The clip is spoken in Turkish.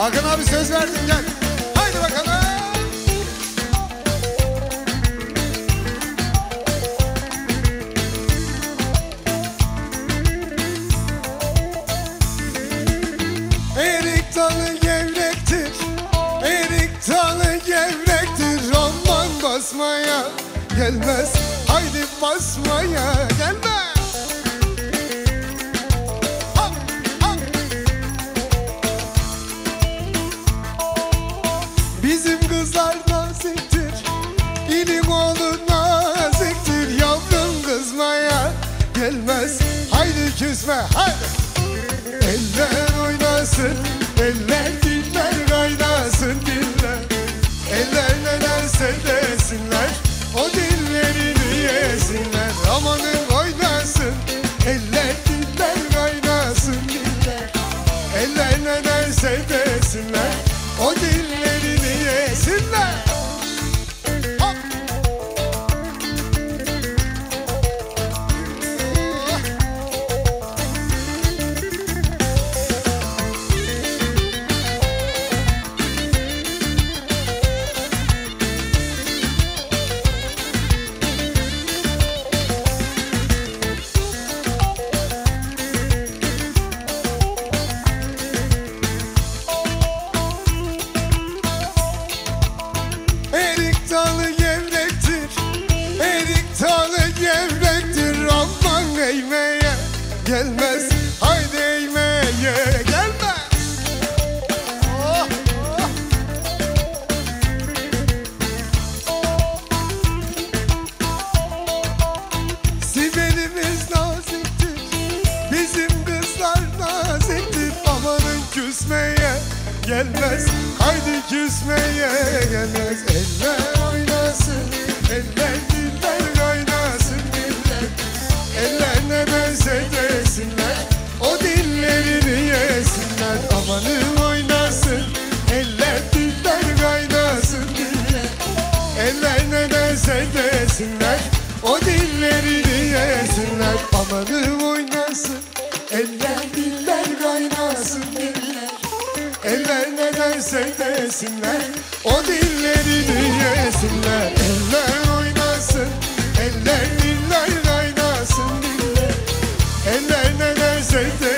Hakan abi söz verdin gel. Haydi bakalım. Erik dalı gevrektir Erik dalı gevrektir Aman basmaya gelmez Haydi basmaya gelmez gelmez Haydi küsme haydi. Eller oynasın, eller diller kaynasın diller Eller ne derse desinler, o dillerini yesinler. Amanın gelmez. Haydi küsmeye gelmez. Eller oynasın Eller diller kaynasın diller Eller ne bense desinler O dillerini yesinler. Amanın oynasın Eller diller kaynasın diller Eller ne derse desinler O dillerini Eller ne derse desinler O dillerini yesinler. Eller oynasın Eller diller kaynasın diller Eller ne derse desinler